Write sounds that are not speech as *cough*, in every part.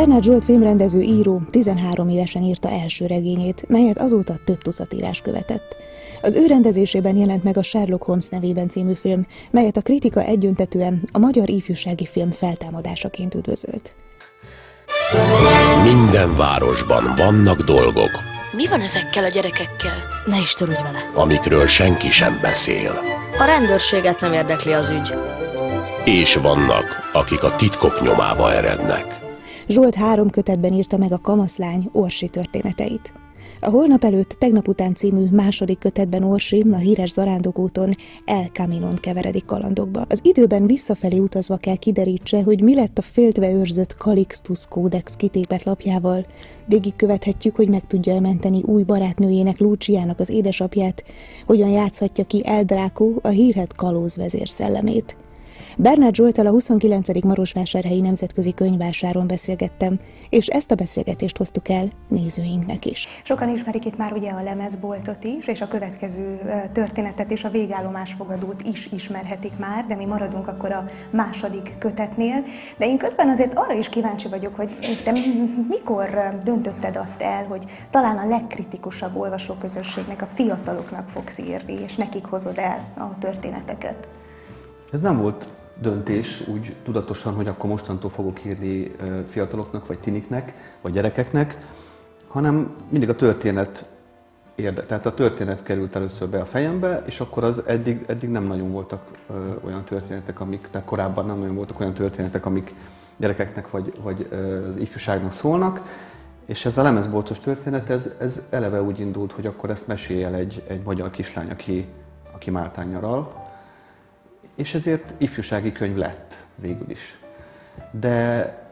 Bernard Zsolt filmrendező író 13 évesen írta első regényét, melyet azóta több tucat írás követett. Az ő rendezésében jelent meg a Sherlock Holmes nevében című film, melyet a kritika egyöntetően a magyar ifjúsági film feltámadásaként üdvözölt. Minden városban vannak dolgok, Mi van ezekkel a gyerekekkel? Ne is törődj vele. amikről senki sem beszél. A rendőrséget nem érdekli az ügy. És vannak, akik a titkok nyomába erednek. Zsolt három kötetben írta meg a kamaszlány Orsi történeteit. A Holnap előtt tegnap után című második kötetben Orsi a híres zarándokúton El Caminon keveredik kalandokba. Az időben visszafelé utazva kell kiderítse, hogy mi lett a féltve őrzött Calixtus Codex kitépet lapjával. Végigkövethetjük, hogy meg tudja menteni új barátnőjének Luciának az édesapját, hogyan játszhatja ki El Draco a hírhet kalózvezér szellemét. Bernard Zsoltal a 29. Marosvásárhelyi Nemzetközi Könyvvásáron beszélgettem, és ezt a beszélgetést hoztuk el nézőinknek is. Sokan ismerik itt már ugye a lemezboltot is, és a következő történetet és a végállomás fogadót is ismerhetik már, de mi maradunk akkor a második kötetnél. De én közben azért arra is kíváncsi vagyok, hogy te mikor döntötted azt el, hogy talán a legkritikusabb olvasóközösségnek, a fiataloknak fogsz írni, és nekik hozod el a történeteket. Ez nem volt döntés úgy tudatosan, hogy akkor mostantól fogok írni fiataloknak, vagy tiniknek, vagy gyerekeknek, hanem mindig a történet érde. Tehát a történet került először be a fejembe, és akkor az eddig, eddig nem nagyon voltak ö, olyan történetek, amik, tehát korábban nem nagyon voltak olyan történetek, amik gyerekeknek vagy, vagy ö, az ifjúságnak szólnak. És ez a lemezboltos történet, ez, ez eleve úgy indult, hogy akkor ezt mesélj el egy, egy magyar kislány, aki, aki Máltán nyaral, és ezért ifjúsági könyv lett végül is. De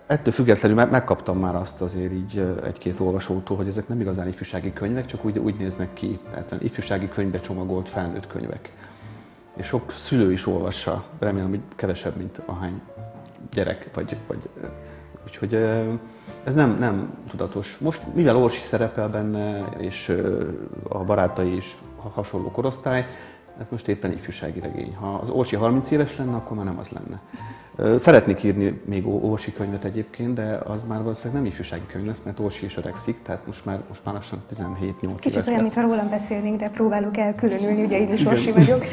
ettől függetlenül meg- megkaptam már azt azért így egy-két olvasótól, hogy ezek nem igazán ifjúsági könyvek, csak úgy, úgy néznek ki. Tehát ifjúsági könyvbe csomagolt felnőtt könyvek. És sok szülő is olvassa, remélem, hogy kevesebb, mint ahány gyerek, vagy, vagy úgyhogy ez nem, nem tudatos. Most, mivel Orsi szerepel benne, és a barátai is ha- hasonló korosztály, ez most éppen ifjúsági regény. Ha az Orsi 30 éves lenne, akkor már nem az lenne. Szeretnék írni még Orsi könyvet egyébként, de az már valószínűleg nem ifjúsági könyv lesz, mert Orsi is öregszik, tehát most már, most már lassan 17-8 éves Kicsit olyan, mintha rólam beszélnénk, de próbálok elkülönülni, ugye én is Orsi vagyok.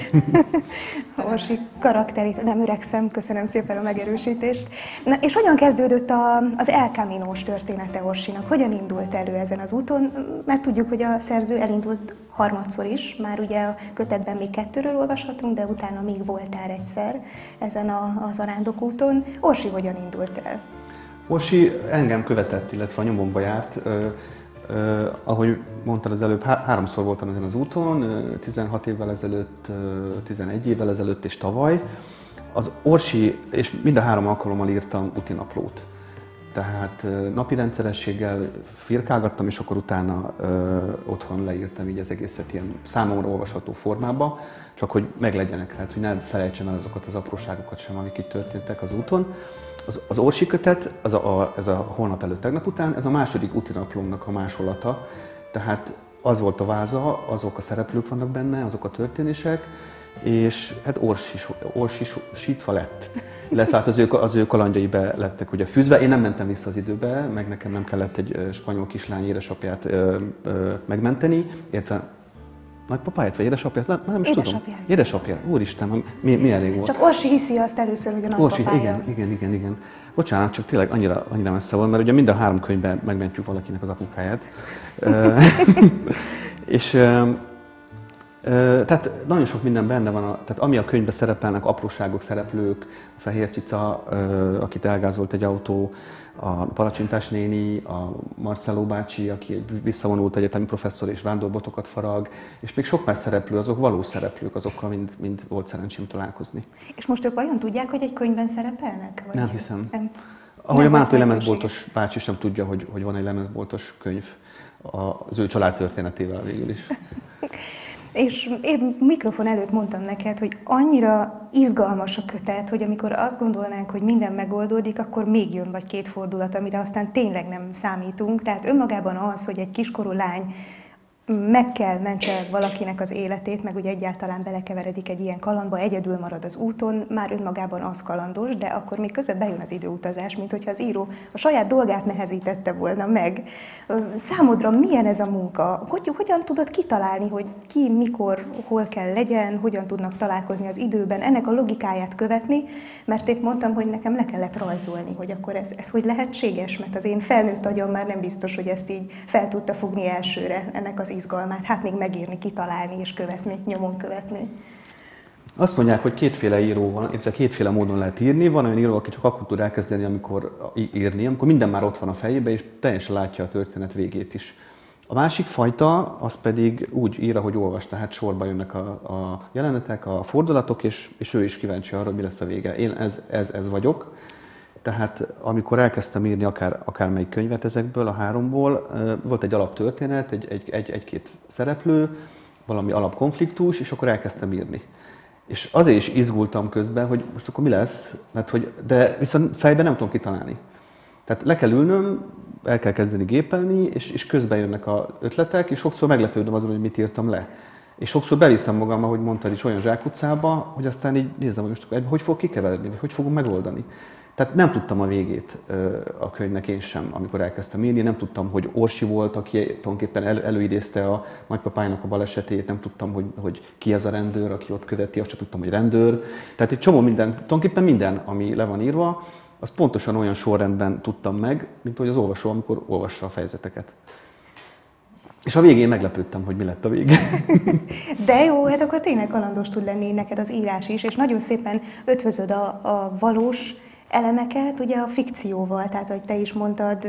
*laughs* Orsi karakterét, nem öregszem, köszönöm szépen a megerősítést. Na, és hogyan kezdődött a, az El Camino-s története Orsinak? Hogyan indult elő ezen az úton? Mert tudjuk, hogy a szerző elindult harmadszor is, már ugye a kötetben még kettőről olvashatunk, de utána még voltál egyszer ezen a, a zarándokúton. Orsi hogyan indult el? Orsi engem követett, illetve a nyomomba járt. Ö, ahogy mondtad az előbb, há- háromszor voltam ezen az úton, ö, 16 évvel ezelőtt, ö, 11 évvel ezelőtt és tavaly. Az Orsi, és mind a három alkalommal írtam utinaplót. Tehát napi rendszerességgel firkálgattam, és akkor utána ö, otthon leírtam így az egészet ilyen számomra olvasható formába, csak hogy meglegyenek, tehát hogy ne felejtsem el azokat az apróságokat sem, amik itt történtek az úton. Az, az Orsi kötet, az a, a, ez a holnap előtt tegnap után, ez a második utinaplónak a másolata, tehát az volt a váza, azok a szereplők vannak benne, azok a történések, és hát orsis, orsisítva lett. Illetve hát az ő, az ő kalandjai be lettek ugye fűzve. Én nem mentem vissza az időbe, meg nekem nem kellett egy spanyol kislány édesapját ö, ö, megmenteni, illetve nagypapáját vagy édesapját? Nem, nem is tudom. Édesapját. Édesapját. Úristen, mi, milyen rég volt. Csak Orsi hiszi azt először, hogy a Orsi, nagypapája. igen, igen, igen, igen. Bocsánat, csak tényleg annyira, annyira messze volt, mert ugye mind a három könyvben megmentjük valakinek az apukáját. *laughs* *laughs* És tehát nagyon sok minden benne van, a, tehát ami a könyvben szerepelnek, apróságok, szereplők, a fehér cica, akit elgázolt egy autó, a palacsintás néni, a Marcelo bácsi, aki egy visszavonult egyetemi professzor és vándorbotokat farag, és még sok más szereplő, azok valós szereplők, azokkal mind, mind volt szerencsém találkozni. És most ők vajon tudják, hogy egy könyvben szerepelnek? Vagy Nem hiszem. Nem. Ahogy Nem a Máté lemezboltos bácsi sem tudja, hogy, hogy van egy lemezboltos könyv az ő család történetével végül is. *laughs* És én mikrofon előtt mondtam neked, hogy annyira izgalmas a kötet, hogy amikor azt gondolnánk, hogy minden megoldódik, akkor még jön vagy két fordulat, amire aztán tényleg nem számítunk. Tehát önmagában az, hogy egy kiskorú lány meg kell mentse valakinek az életét, meg ugye egyáltalán belekeveredik egy ilyen kalandba, egyedül marad az úton, már önmagában az kalandos, de akkor még közben bejön az időutazás, mint hogyha az író a saját dolgát nehezítette volna meg. Számodra milyen ez a munka? Hogy, hogyan tudod kitalálni, hogy ki, mikor, hol kell legyen, hogyan tudnak találkozni az időben, ennek a logikáját követni, mert épp mondtam, hogy nekem le kellett rajzolni, hogy akkor ez, ez hogy lehetséges, mert az én felnőtt agyam már nem biztos, hogy ezt így fel tudta fogni elsőre, ennek az izgalmát, hát még megírni, kitalálni és követni, nyomon követni. Azt mondják, hogy kétféle író van, illetve kétféle módon lehet írni. Van olyan író, aki csak akkor tud elkezdeni, amikor írni, amikor minden már ott van a fejében, és teljesen látja a történet végét is. A másik fajta, az pedig úgy ír, hogy olvas, tehát sorba jönnek a, a jelenetek, a fordulatok, és, és ő is kíváncsi arra, hogy mi lesz a vége. Én ez, ez, ez vagyok. Tehát amikor elkezdtem írni akár, akármelyik könyvet ezekből, a háromból, volt egy alaptörténet, egy, egy, egy, egy-két szereplő, valami alapkonfliktus, és akkor elkezdtem írni. És azért is izgultam közben, hogy most akkor mi lesz, mert hogy, de viszont fejben nem tudom kitalálni. Tehát le kell ülnöm, el kell kezdeni gépelni, és, és közben jönnek a ötletek, és sokszor meglepődöm azon, hogy mit írtam le. És sokszor beviszem magam, ahogy mondtad is, olyan zsákutcába, hogy aztán így nézem, hogy most hogy fog kikeveredni, vagy hogy fogom megoldani. Tehát nem tudtam a végét a könyvnek én sem, amikor elkezdtem írni. Nem tudtam, hogy Orsi volt, aki tulajdonképpen el, előidézte a nagypapájának a balesetét, nem tudtam, hogy, hogy ki az a rendőr, aki ott követi, azt sem tudtam, hogy rendőr. Tehát egy csomó minden, tulajdonképpen minden, ami le van írva, az pontosan olyan sorrendben tudtam meg, mint hogy az olvasó, amikor olvassa a fejezeteket. És a végén meglepődtem, hogy mi lett a vége. *laughs* De jó, hát akkor tényleg kalandos tud lenni neked az írás is, és nagyon szépen ötvözöd a, a valós elemeket ugye a fikcióval, tehát hogy te is mondtad,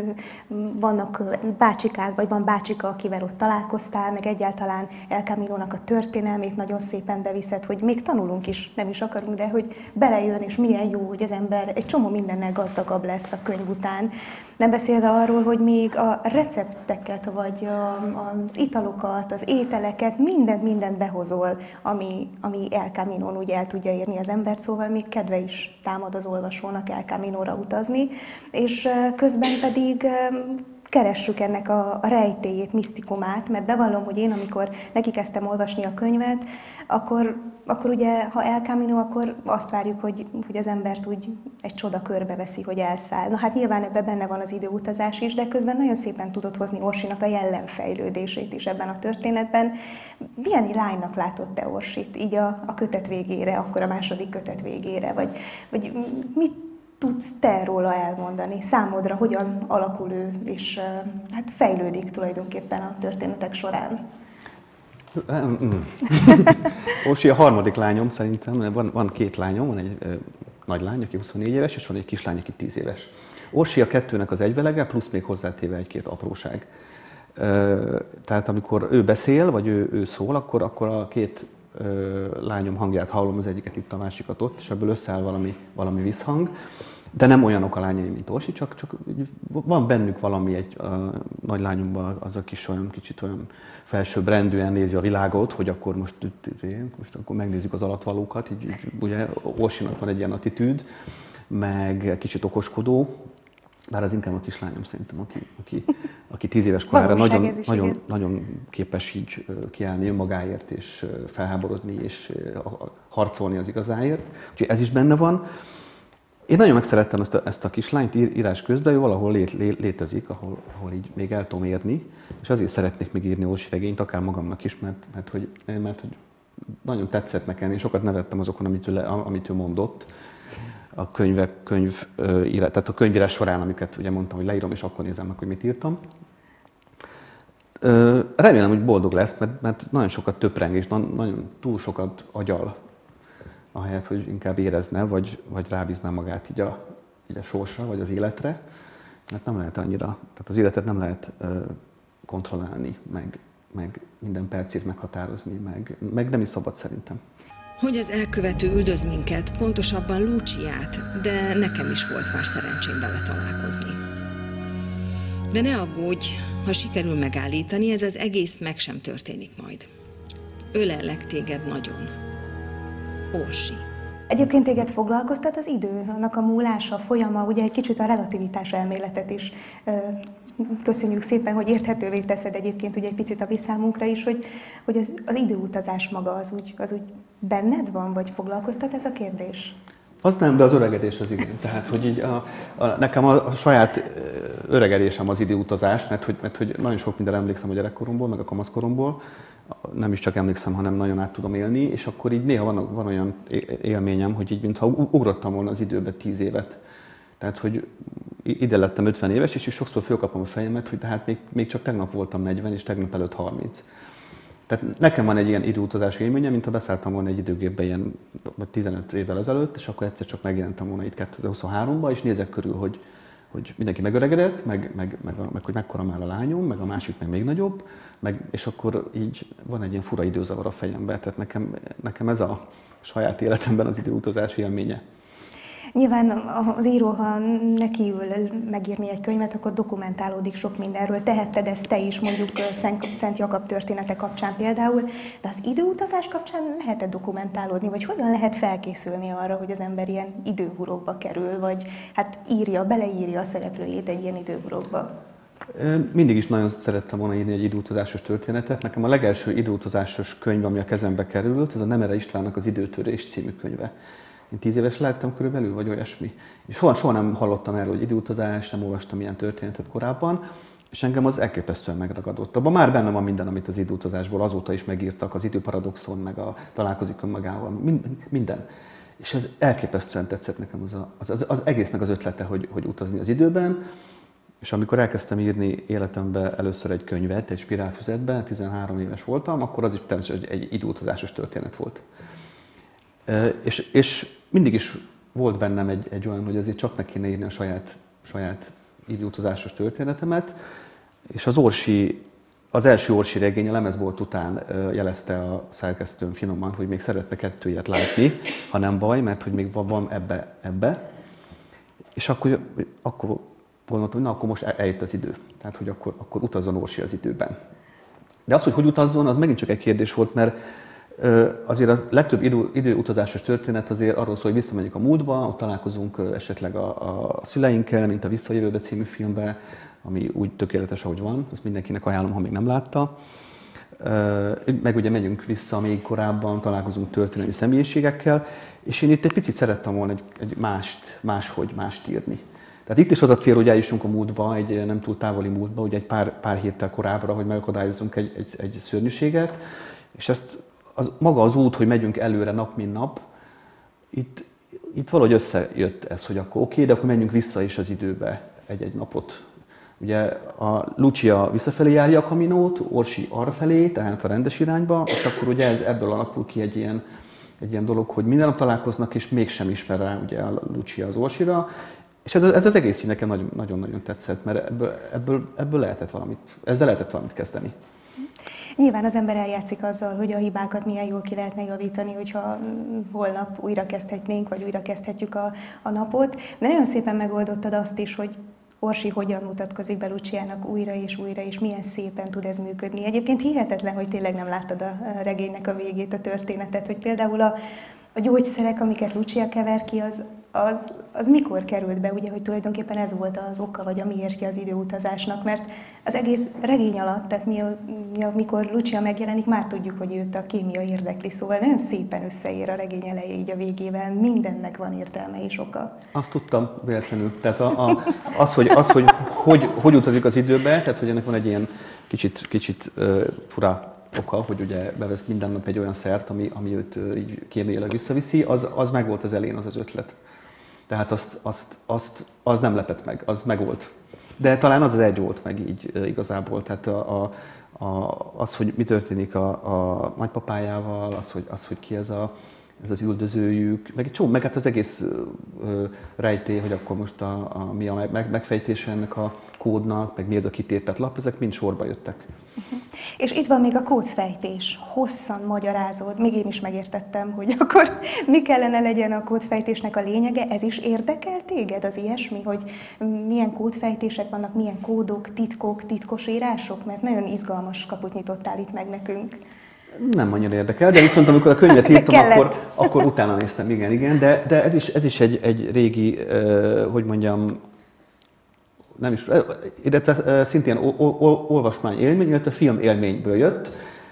vannak bácsikák, vagy van bácsika, akivel ott találkoztál, meg egyáltalán El Camino-nak a történelmét nagyon szépen beviszed, hogy még tanulunk is, nem is akarunk, de hogy belejön, és milyen jó, hogy az ember egy csomó mindennel gazdagabb lesz a könyv után. Nem beszélve arról, hogy még a recepteket, vagy az italokat, az ételeket, mindent, mindent behozol, ami, ami El Camino-n úgy el tudja érni az embert, szóval még kedve is támad az olvasónak El Camino-ra utazni, és közben pedig keressük ennek a, rejtélyét, misztikumát, mert bevallom, hogy én, amikor neki olvasni a könyvet, akkor, akkor ugye, ha El Camino, akkor azt várjuk, hogy, hogy az embert úgy egy csoda körbe veszi, hogy elszáll. Na hát nyilván ebben benne van az időutazás is, de közben nagyon szépen tudott hozni Orsinak a jellemfejlődését is ebben a történetben. Milyen lánynak látott te Orsit így a, a kötet végére, akkor a második kötet végére, vagy, vagy mit tudsz te róla elmondani? Számodra hogyan alakul ő, és hát fejlődik tulajdonképpen a történetek során? Orsi *laughs* a harmadik lányom szerintem, van, van két lányom, van egy ö, nagy lány, aki 24 éves, és van egy kislány, aki 10 éves. Orsi a kettőnek az egyvelege, plusz még hozzátéve egy-két apróság. Ö, tehát amikor ő beszél, vagy ő, ő szól, akkor, akkor a két lányom hangját hallom, az egyiket itt, a másikat ott, és ebből összeáll valami, valami visszhang. De nem olyanok a lányai, mint Orsi, csak, csak van bennük valami egy a nagy lányunkban, az a kis olyan kicsit olyan felsőbbrendűen nézi a világot, hogy akkor most, most akkor megnézzük az alatvalókat, így, így ugye Orsinak van egy ilyen attitűd, meg kicsit okoskodó, bár az inkább a kislányom szerintem, aki, aki, aki tíz éves korára nagyon, nagyon, nagyon képes így kiállni önmagáért, és felháborodni, és harcolni az igazáért. Úgyhogy ez is benne van. Én nagyon megszerettem ezt a, ezt a kislányt írás közben, ő valahol lé, lé, létezik, ahol, ahol így még el tudom érni, és azért szeretnék még írni Ósi regényt, akár magamnak is, mert, mert, hogy, mert hogy nagyon tetszett nekem, és sokat nevettem azokon, amit ő, amit ő mondott a könyvek, könyv, tehát a könyvírás során, amiket ugye mondtam, hogy leírom, és akkor nézem meg, hogy mit írtam. Remélem, hogy boldog lesz, mert, mert nagyon sokat töpreng, és nagyon túl sokat agyal ahelyett, hogy inkább érezne, vagy, vagy rábízná magát így a, így a sorsra, vagy az életre, mert nem lehet annyira, tehát az életet nem lehet kontrollálni, meg, meg minden percét meghatározni, meg, meg nem is szabad szerintem. Hogy az elkövető üldöz minket, pontosabban Luciát, de nekem is volt már szerencsém vele találkozni. De ne aggódj, ha sikerül megállítani, ez az egész meg sem történik majd. Ölellek téged nagyon. Orsi. Egyébként téged foglalkoztat az idő, annak a múlása, a folyama, ugye egy kicsit a relativitás elméletet is köszönjük szépen, hogy érthetővé teszed egyébként ugye egy picit a viszámunkra is, hogy, hogy az, az időutazás maga az úgy, az úgy benned van, vagy foglalkoztat ez a kérdés? Az nem, de az öregedés az igen. Tehát, hogy így a, a, nekem a, a saját öregedésem az időutazás, mert hogy, mert hogy nagyon sok minden emlékszem a gyerekkoromból, meg a kamaszkoromból, nem is csak emlékszem, hanem nagyon át tudom élni, és akkor így néha van, van olyan élményem, hogy így mintha ugrottam volna az időbe tíz évet. Tehát, hogy ide lettem 50 éves, és sokszor fölkapom a fejemet, hogy tehát még, még csak tegnap voltam 40, és tegnap előtt 30. Tehát nekem van egy ilyen időutazási élményem, mint ha beszálltam volna egy időgépbe ilyen 15 évvel ezelőtt, és akkor egyszer csak megjelentem volna itt 2023-ban, és nézek körül, hogy, hogy mindenki megöregedett, meg, meg, meg, meg, hogy mekkora már a lányom, meg a másik meg még nagyobb, meg, és akkor így van egy ilyen fura időzavar a fejemben. Tehát nekem, nekem ez a saját életemben az időutazási élménye. Nyilván az író, ha nekiül megírni egy könyvet, akkor dokumentálódik sok mindenről. Tehetted ezt te is, mondjuk Szent Jakab története kapcsán például, de az időutazás kapcsán lehet-e dokumentálódni, vagy hogyan lehet felkészülni arra, hogy az ember ilyen időhurokba kerül, vagy hát írja, beleírja a szereplőjét egy ilyen időhurokba? Mindig is nagyon szerettem volna írni egy időutazásos történetet. Nekem a legelső időutazásos könyv, ami a kezembe került, ez a Nemere Istvánnak az Időtörés című könyve. Én tíz éves lehettem körülbelül, vagy olyasmi. És soha, soha nem hallottam erről, hogy időutazás, nem olvastam ilyen történetet korábban, és engem az elképesztően megragadott. Abban már benne van minden, amit az időutazásból azóta is megírtak, az időparadoxon, meg a találkozik önmagával, minden. És ez elképesztően tetszett nekem az, a, az, az, az egésznek az ötlete, hogy, hogy utazni az időben, és amikor elkezdtem írni életembe először egy könyvet, egy spirálfüzetbe, 13 éves voltam, akkor az is természetesen egy, egy időutazásos történet volt. És, és mindig is volt bennem egy, egy olyan, hogy azért csak meg kéne írni a saját, saját időutazásos történetemet, és az Orsi, az első Orsi regény a lemez volt után jelezte a szerkesztőm finoman, hogy még szeretne kettő ilyet látni, ha nem baj, mert hogy még van ebbe, ebbe. És akkor, akkor gondoltam, hogy na, akkor most eljött az idő. Tehát, hogy akkor, akkor utazzon Orsi az időben. De az, hogy hogy utazzon, az megint csak egy kérdés volt, mert azért a legtöbb idő, időutazásos történet azért arról szól, hogy visszamegyünk a múltba, ott találkozunk esetleg a, a szüleinkkel, mint a Visszajövőbe című filmben, ami úgy tökéletes, ahogy van, ezt mindenkinek ajánlom, ha még nem látta. Meg ugye megyünk vissza még korábban, találkozunk történelmi személyiségekkel, és én itt egy picit szerettem volna egy, egy mást, máshogy, mást írni. Tehát itt is az a cél, hogy eljussunk a múltba, egy nem túl távoli múltba, ugye egy pár, pár héttel korábbra, hogy megakadályozzunk egy, egy, egy szörnyűséget, és ezt az, maga az út, hogy megyünk előre nap, mint nap, itt, itt valahogy összejött ez, hogy akkor oké, de akkor menjünk vissza is az időbe egy-egy napot. Ugye a Lucia visszafelé járja a kaminót, Orsi arrafelé, tehát a rendes irányba, és akkor ugye ez ebből alakul ki egy ilyen, egy ilyen dolog, hogy minden nap találkoznak, és mégsem ismer rá ugye a Lucia az Orsira, és ez, ez az egész így nekem nagyon-nagyon tetszett, mert ebből, ebből, ebből lehetett valamit, ezzel lehetett valamit kezdeni. Nyilván az ember eljátszik azzal, hogy a hibákat milyen jól ki lehetne javítani, hogyha holnap újra kezdhetnénk, vagy újra kezdhetjük a, a napot. De nagyon szépen megoldottad azt is, hogy Orsi hogyan mutatkozik be Luciának újra és újra, és milyen szépen tud ez működni. Egyébként hihetetlen, hogy tényleg nem láttad a regénynek a végét, a történetet, hogy például a, a gyógyszerek, amiket Lucia kever ki, az, az, az mikor került be, ugye, hogy tulajdonképpen ez volt az oka, vagy a miértje az időutazásnak, mert az egész regény alatt, tehát mi, mi, amikor Lucia megjelenik, már tudjuk, hogy őt a kémia érdekli, szóval nagyon szépen összeér a regény eleje így a végével, mindennek van értelme és oka. Azt tudtam véletlenül, tehát a, a, az, hogy, az hogy, hogy hogy utazik az időbe, tehát hogy ennek van egy ilyen kicsit, kicsit uh, fura oka, hogy ugye bevesz minden nap egy olyan szert, ami, ami őt így kémiailag visszaviszi, az, az meg volt az elén az az ötlet. Tehát azt, azt, azt, az nem lepett meg, az megvolt. De talán az az egy volt meg így igazából. Tehát a, a, a, az, hogy mi történik a, a nagypapájával, az, hogy, az, hogy ki ez, a, ez az üldözőjük, meg egy csomó, meg hát az egész ö, rejtély, hogy akkor most a, a, mi a meg, megfejtése ennek a kódnak, meg mi ez a kitépet lap, ezek mind sorba jöttek. Uh-huh. És itt van még a kódfejtés. Hosszan magyarázod, még én is megértettem, hogy *laughs* akkor mi kellene legyen a kódfejtésnek a lényege. Ez is érdekel téged, az ilyesmi, hogy milyen kódfejtések vannak, milyen kódok, titkok, titkos írások? Mert nagyon izgalmas kaput nyitottál itt meg nekünk. Nem annyira érdekel, de viszont amikor a könyvet *laughs* írtam, akkor, akkor utána néztem, igen, igen, de, de ez is, ez is egy, egy régi, uh, hogy mondjam, nem is, illetve szintén olvasmány élmény, illetve film élményből jött.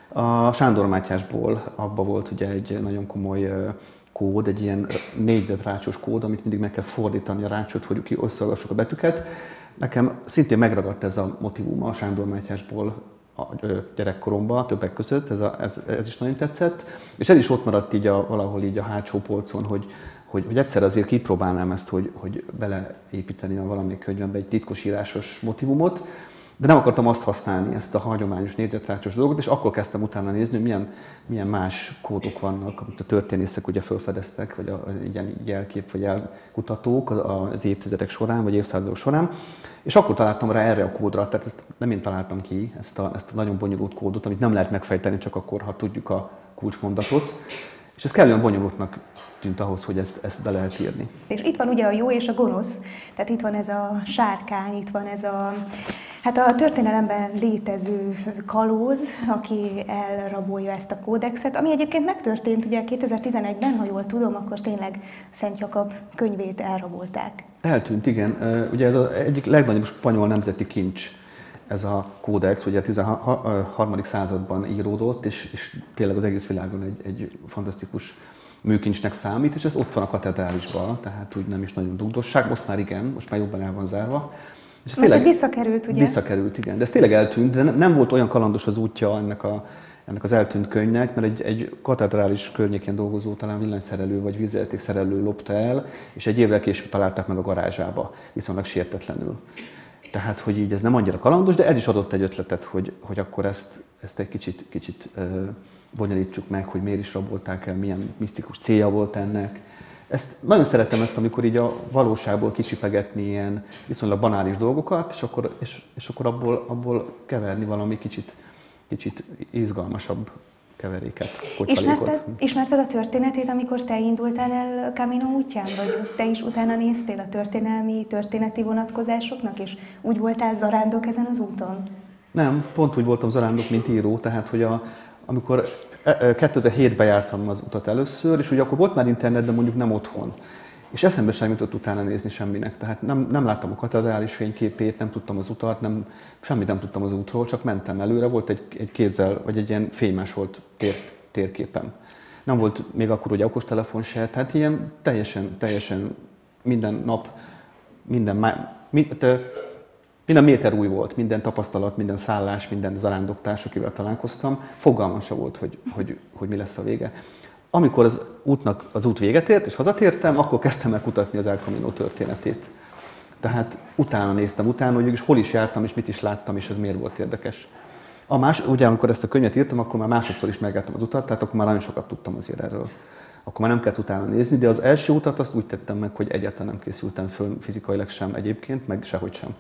A Sándor Mátyásból abba volt ugye egy nagyon komoly kód, egy ilyen négyzetrácsos kód, amit mindig meg kell fordítani a rácsot, hogy ki összeolvassuk a betűket. Nekem szintén megragadt ez a motivum a Sándor Mátyásból a gyerekkoromban, többek között, ez, a, ez, ez is nagyon tetszett, és ez is ott maradt így a, valahol így a hátsó polcon, hogy, hogy, hogy egyszer azért kipróbálnám ezt, hogy, hogy beleépíteni a valamelyik könyvembe egy titkos írásos motivumot, de nem akartam azt használni, ezt a hagyományos négyzetrácsos dolgot, és akkor kezdtem utána nézni, hogy milyen, milyen más kódok vannak, amit a történészek ugye felfedeztek, vagy a, ilyen jelkép, vagy elkutatók az évtizedek során, vagy évszázadok során. És akkor találtam rá erre a kódra, tehát ezt nem én találtam ki, ezt a, ezt a nagyon bonyolult kódot, amit nem lehet megfejteni csak akkor, ha tudjuk a kulcsmondatot. És ez kellően bonyolultnak tűnt ahhoz, hogy ezt, ezt be lehet írni. És itt van ugye a jó és a gonosz, tehát itt van ez a sárkány, itt van ez a, hát a történelemben létező kalóz, aki elrabolja ezt a kódexet, ami egyébként megtörtént ugye 2011-ben, ha jól tudom, akkor tényleg Szent Jakab könyvét elrabolták. Eltűnt, igen. Ugye ez az egyik legnagyobb spanyol nemzeti kincs, ez a kódex, ugye a 13. században íródott, és, és tényleg az egész világon egy, egy fantasztikus műkincsnek számít, és ez ott van a katedrálisban, tehát úgy nem is nagyon dugdosság, most már igen, most már jobban el van zárva. És ez tényleg visszakerült, ugye? Visszakerült, igen. De ez tényleg eltűnt, de nem volt olyan kalandos az útja ennek, a, ennek az eltűnt könyvnek, mert egy, egy katedrális környékén dolgozó, talán villanyszerelő vagy vízvezetékszerelő lopta el, és egy évvel később találták meg a garázsába, viszonylag sértetlenül. Tehát, hogy így ez nem annyira kalandos, de ez is adott egy ötletet, hogy, hogy akkor ezt, ezt egy kicsit, kicsit bonyolítsuk meg, hogy miért is rabolták el, milyen misztikus célja volt ennek. Ezt nagyon szeretem ezt, amikor így a valóságból kicsipegetni ilyen viszonylag banális dolgokat, és akkor, és, és akkor abból, abból keverni valami kicsit, kicsit izgalmasabb keveréket, ismerted, ismerted a történetét, amikor te indultál el Camino útján, vagy te is utána néztél a történelmi, történeti vonatkozásoknak, és úgy voltál zarándok ezen az úton? Nem, pont úgy voltam zarándok, mint író, tehát hogy a, amikor 2007-ben e, jártam az utat először, és ugye akkor volt már internet, de mondjuk nem otthon. És eszembe sem jutott utána nézni semminek. Tehát nem, nem láttam a katedrális fényképét, nem tudtam az utat, nem, semmit nem tudtam az útról, csak mentem előre, volt egy, egy kézzel, vagy egy ilyen fénymás volt tér, térképem. Nem volt még akkor ugye okostelefon se, tehát ilyen teljesen, teljesen minden nap, minden, minden, minden méter új volt, minden tapasztalat, minden szállás, minden zarándoktárs, akivel találkoztam, fogalmam volt, hogy, hogy, hogy mi lesz a vége. Amikor az útnak az út véget ért, és hazatértem, akkor kezdtem el kutatni az El Camino történetét. Tehát utána néztem, utána, hogy hol is jártam, és mit is láttam, és ez miért volt érdekes. A más, ugye amikor ezt a könyvet írtam, akkor már másodszor is megálltam az utat, tehát akkor már nagyon sokat tudtam azért erről. Akkor már nem kellett utána nézni, de az első utat azt úgy tettem meg, hogy egyáltalán nem készültem föl fizikailag sem egyébként, meg sehogy sem.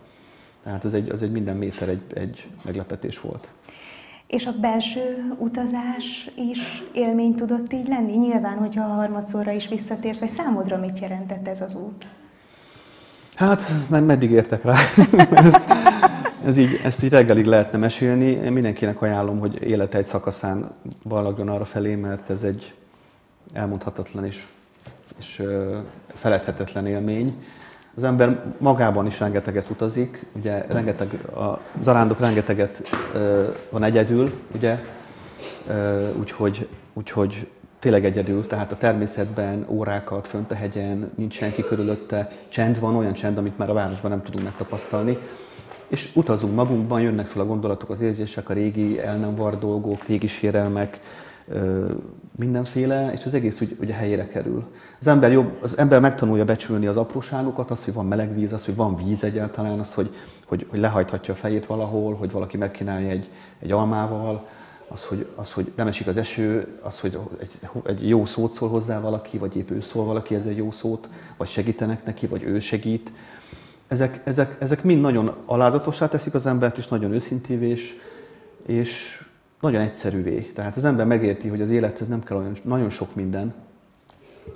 Tehát az egy, az egy minden méter egy, egy meglepetés volt. És a belső utazás is élmény tudott így lenni? Nyilván, hogyha a harmadszorra is visszatérsz, vagy számodra mit jelentett ez az út? Hát, nem meddig értek rá. *laughs* ezt, ez így, ezt így reggelig lehetne mesélni. Én mindenkinek ajánlom, hogy élete egy szakaszán ballagjon arra felé, mert ez egy elmondhatatlan és, és feledhetetlen élmény. Az ember magában is rengeteget utazik, ugye rengeteg, a zarándok rengeteget van egyedül, ugye, úgyhogy, úgyhogy tényleg egyedül, tehát a természetben, órákat, fönt a hegyen, nincs senki körülötte, csend van, olyan csend, amit már a városban nem tudunk megtapasztalni. És utazunk magunkban, jönnek fel a gondolatok, az érzések, a régi el nem var dolgok, régi sérelmek, mindenféle, és az egész úgy, ugye helyére kerül. Az ember, jobb, az ember megtanulja becsülni az apróságokat, az, hogy van meleg víz, az, hogy van víz egyáltalán, az, hogy, hogy, hogy lehajthatja a fejét valahol, hogy valaki megkínálja egy, egy almával, az hogy, az, hogy nem esik az eső, az, hogy egy, egy jó szót szól hozzá valaki, vagy épp ő szól valaki ezzel jó szót, vagy segítenek neki, vagy ő segít. Ezek, ezek, ezek mind nagyon alázatosá teszik az embert, és nagyon őszintévé, és nagyon egyszerűvé. Tehát az ember megérti, hogy az élethez nem kell olyan nagyon sok minden,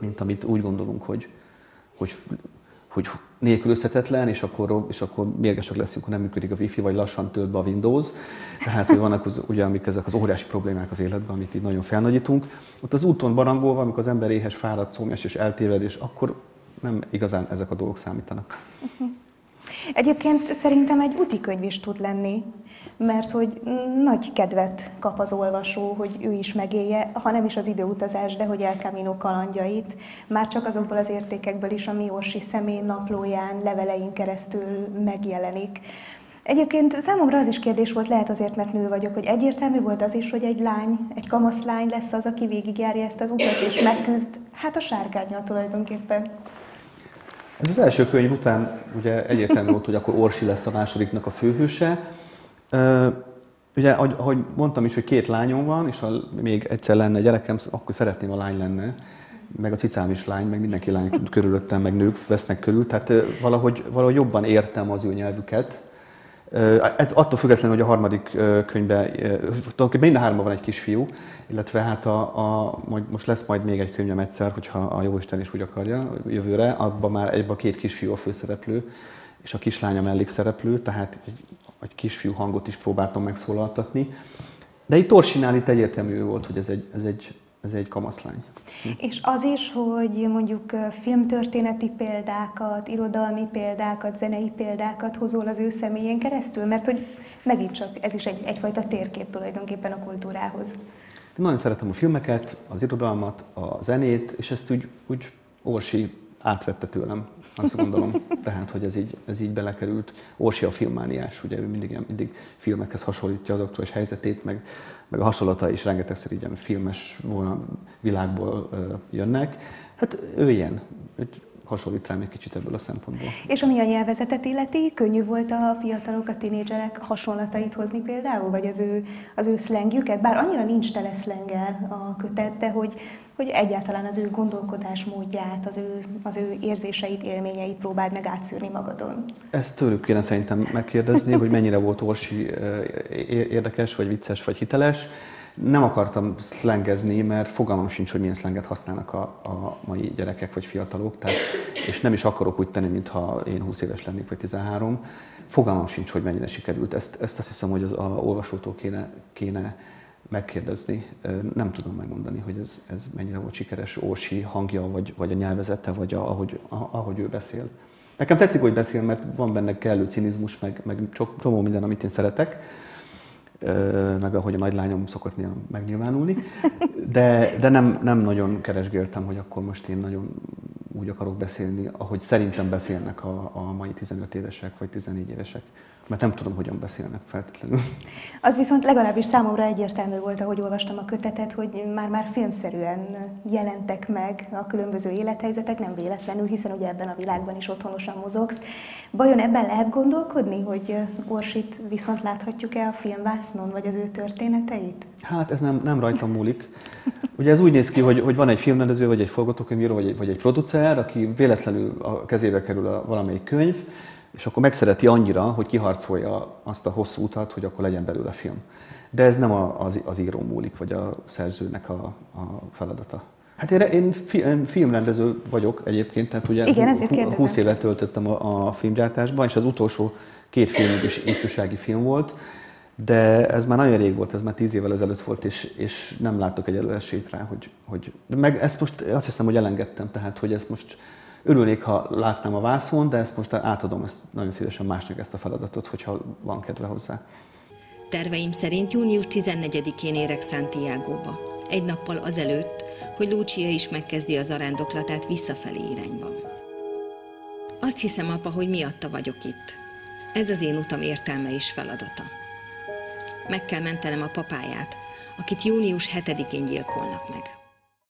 mint amit úgy gondolunk, hogy, hogy, hogy nélkülözhetetlen, és akkor, és akkor mérgesek leszünk, ha nem működik a Wi-Fi, vagy lassan tölt be a Windows. Tehát, hogy vannak az, ugye, amik ezek az óriási problémák az életben, amit így nagyon felnagyítunk. Ott az úton barangolva, amikor az ember éhes, fáradt, szomjas és eltéved, és akkor nem igazán ezek a dolgok számítanak. Uh-huh. Egyébként szerintem egy útikönyv is tud lenni, mert hogy nagy kedvet kap az olvasó, hogy ő is megélje, ha nem is az időutazás, de hogy El Camino kalandjait, már csak azokból az értékekből is, ami Orsi személy naplóján, levelein keresztül megjelenik. Egyébként számomra az is kérdés volt, lehet azért, mert nő vagyok, hogy egyértelmű volt az is, hogy egy lány, egy kamaszlány lesz az, aki végigjárja ezt az utat, és megküzd, hát a sárkányal tulajdonképpen. Ez az első könyv után ugye egyértelmű volt, hogy akkor Orsi lesz a másodiknak a főhőse. Ugye, ahogy mondtam is, hogy két lányom van, és ha még egyszer lenne gyerekem, akkor szeretném a lány lenne, meg a cicám is lány, meg mindenki lány körülöttem, meg nők vesznek körül, tehát valahogy, valahogy jobban értem az ő nyelvüket, Attól függetlenül, hogy a harmadik könyvben, tulajdonképpen mind a háromban van egy kisfiú, illetve hát a, a, majd, most lesz majd még egy könyvem egyszer, hogyha a Jóisten is úgy akarja jövőre, abban már egyben két kisfiú a főszereplő, és a kislánya mellékszereplő, tehát egy, egy kisfiú hangot is próbáltam megszólaltatni. De itt Torsinál itt egyértelmű volt, hogy ez egy, ez egy, ez egy kamaszlány. És az is, hogy mondjuk filmtörténeti példákat, irodalmi példákat, zenei példákat hozol az ő személyén keresztül, mert hogy megint csak ez is egy, egyfajta térkép tulajdonképpen a kultúrához. Én nagyon szeretem a filmeket, az irodalmat, a zenét, és ezt úgy, úgy Orsi átvette tőlem, azt gondolom. *laughs* Tehát, hogy ez így, ez így belekerült. Orsi a filmániás, ugye ő mindig, mindig filmekhez hasonlítja az aktuális helyzetét, meg meg a hasonlata is rengetegszer így filmes világból jönnek. Hát ő ilyen, hasonlít rám egy kicsit ebből a szempontból. És ami a nyelvezetet illeti, könnyű volt a fiatalok, a tinédzserek hasonlatait hozni például, vagy az ő, az ő szlengjüket? Bár annyira nincs tele szlenggel a kötet, de hogy, hogy egyáltalán az ő gondolkodás módját, az ő, az ő érzéseit, élményeit próbáld meg átszűrni magadon. Ezt tőlük kéne szerintem megkérdezni, hogy mennyire volt Orsi érdekes, vagy vicces, vagy hiteles nem akartam szlengezni, mert fogalmam sincs, hogy milyen szlenget használnak a, a mai gyerekek vagy fiatalok, tehát, és nem is akarok úgy tenni, mintha én 20 éves lennék, vagy 13. Fogalmam sincs, hogy mennyire sikerült. Ezt, ezt azt hiszem, hogy az a olvasótól kéne, kéne megkérdezni. Nem tudom megmondani, hogy ez, ez mennyire volt sikeres Ósi hangja, vagy, vagy a nyelvezete, vagy a, ahogy, a, ahogy ő beszél. Nekem tetszik, hogy beszél, mert van benne kellő cinizmus, meg, meg csomó minden, amit én szeretek meg ahogy a nagylányom szokott néha megnyilvánulni, de, de nem, nem nagyon keresgéltem, hogy akkor most én nagyon úgy akarok beszélni, ahogy szerintem beszélnek a, a mai 15 évesek vagy 14 évesek mert nem tudom, hogyan beszélnek feltétlenül. Az viszont legalábbis számomra egyértelmű volt, ahogy olvastam a kötetet, hogy már-már filmszerűen jelentek meg a különböző élethelyzetek, nem véletlenül, hiszen ugye ebben a világban is otthonosan mozogsz. Vajon ebben lehet gondolkodni, hogy Orsit viszont láthatjuk-e a filmvásznon, vagy az ő történeteit? Hát ez nem, nem rajtam múlik. Ugye ez úgy néz ki, hogy, hogy van egy filmrendező, vagy egy forgatókönyvíró, vagy egy, vagy egy producer, aki véletlenül a kezébe kerül a valamelyik könyv, és akkor megszereti annyira, hogy kiharcolja azt a hosszú utat, hogy akkor legyen belőle film. De ez nem az, az író múlik, vagy a szerzőnek a, a feladata. Hát én, én, fi, én filmrendező vagyok egyébként, tehát ugye Igen, 20 évet töltöttem a, a filmgyártásban, és az utolsó két film is ifjúsági film volt, de ez már nagyon rég volt, ez már tíz évvel ezelőtt volt, és, és nem látok egy esélyt rá, hogy, hogy... Meg ezt most azt hiszem, hogy elengedtem, tehát hogy ezt most Örülnék, ha látnám a vászon, de ezt most átadom ezt nagyon szívesen másnak ezt a feladatot, hogyha van kedve hozzá. Terveim szerint június 14-én érek Santiago-ba. Egy nappal azelőtt, hogy Lucia is megkezdi az arándoklatát visszafelé irányban. Azt hiszem, apa, hogy miatta vagyok itt. Ez az én utam értelme és feladata. Meg kell mentenem a papáját, akit június 7-én gyilkolnak meg.